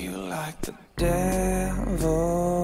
you like the devil,